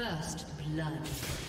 First blood.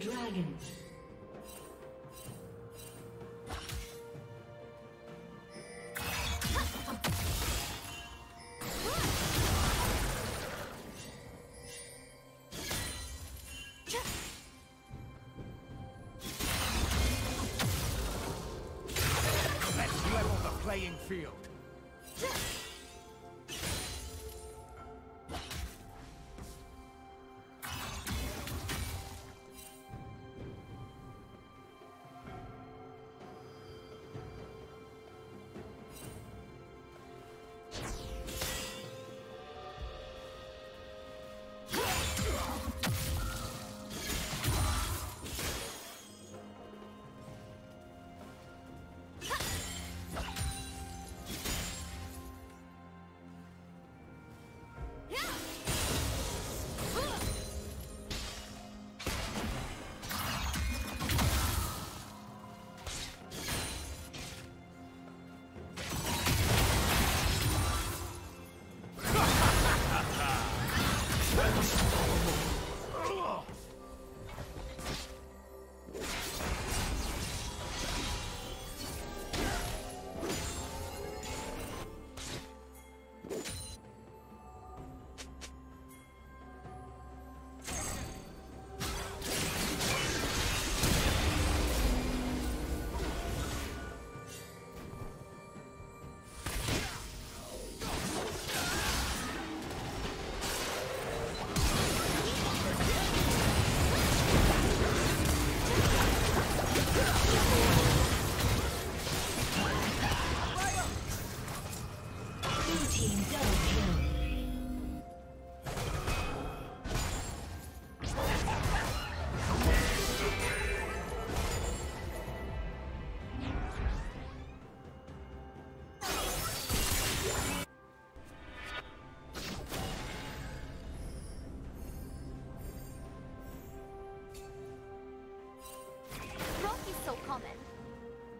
Dragon.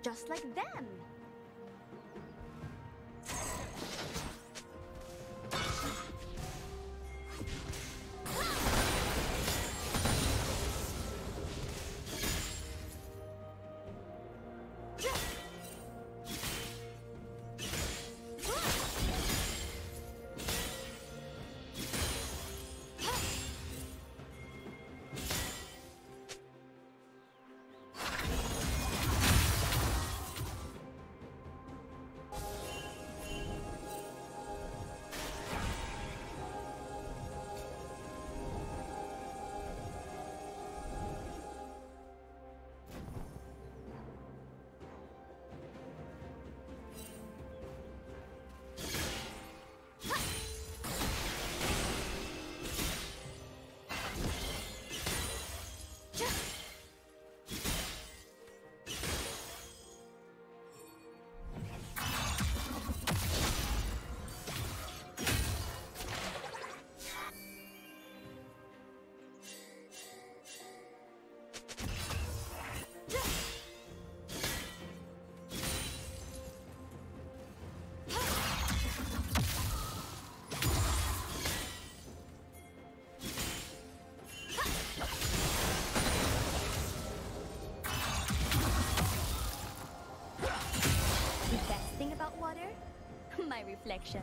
Just like them. Reflection.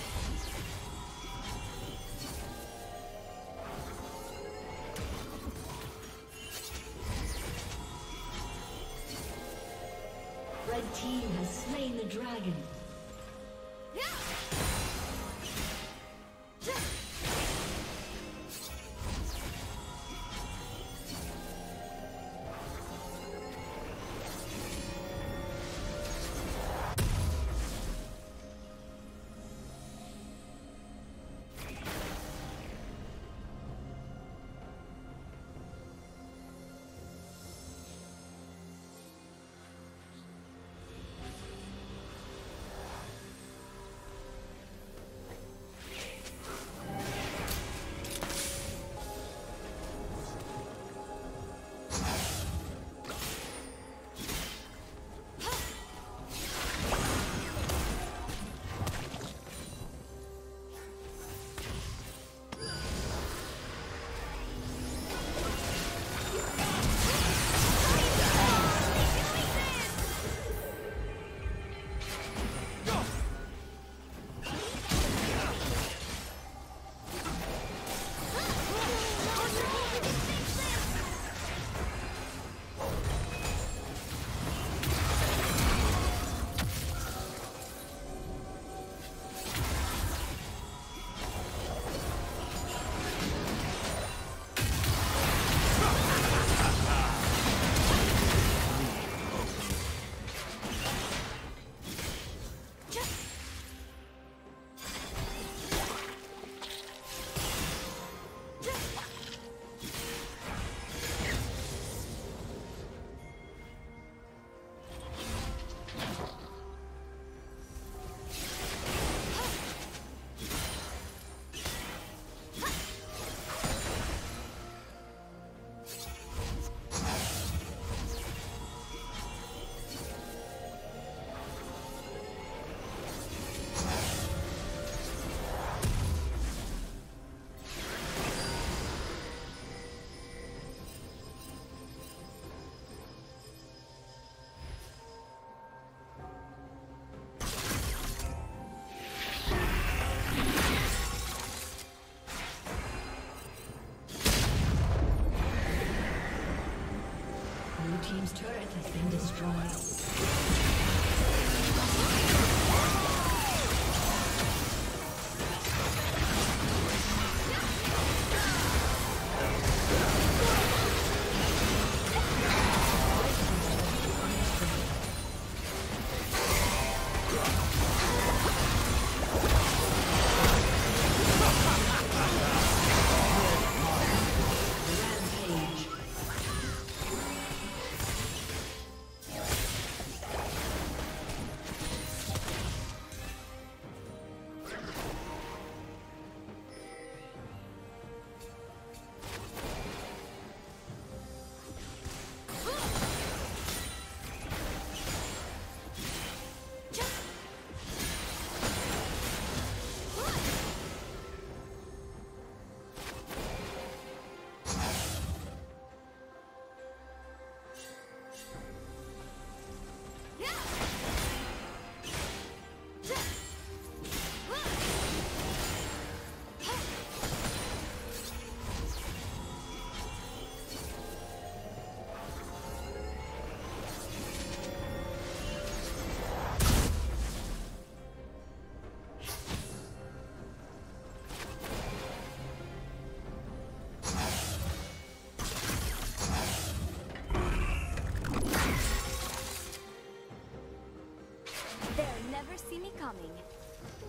been destroyed.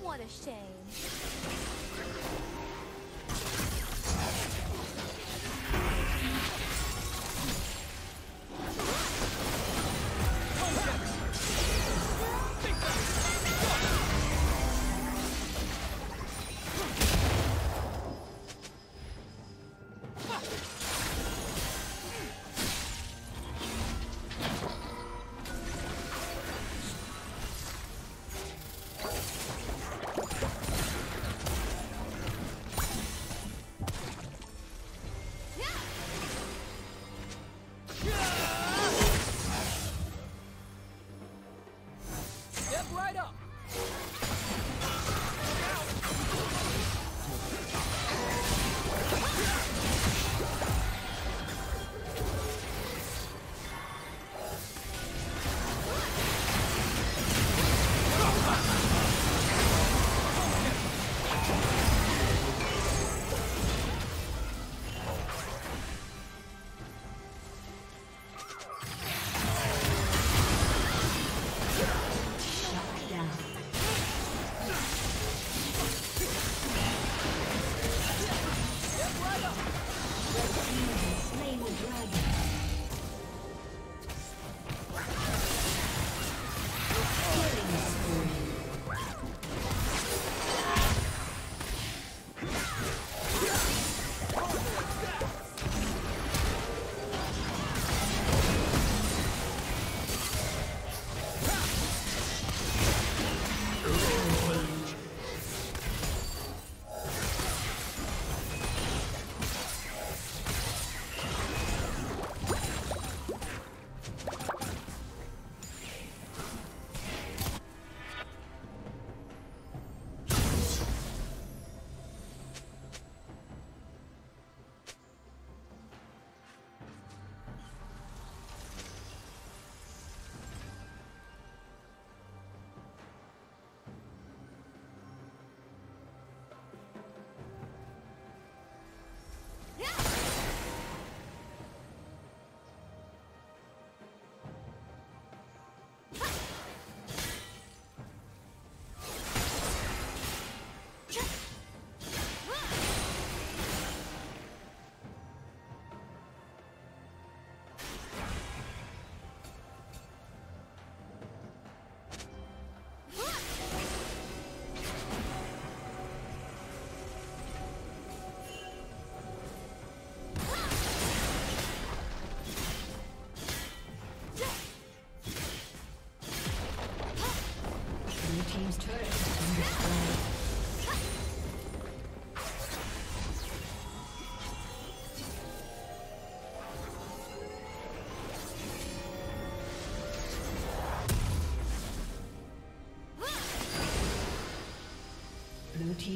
What a shame.